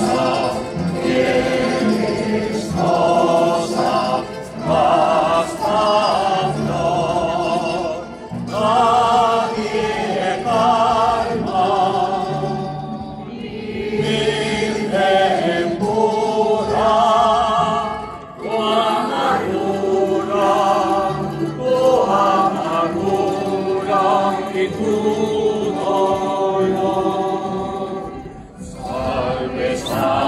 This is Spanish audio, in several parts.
yeah. Amen.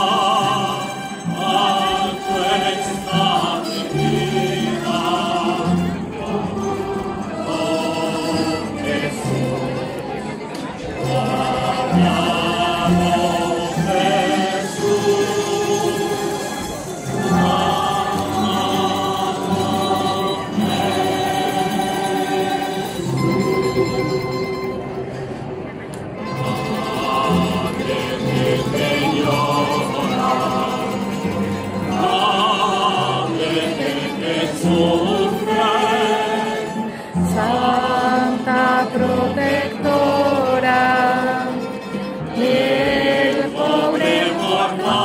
nuestra pena, ruega por nosotros.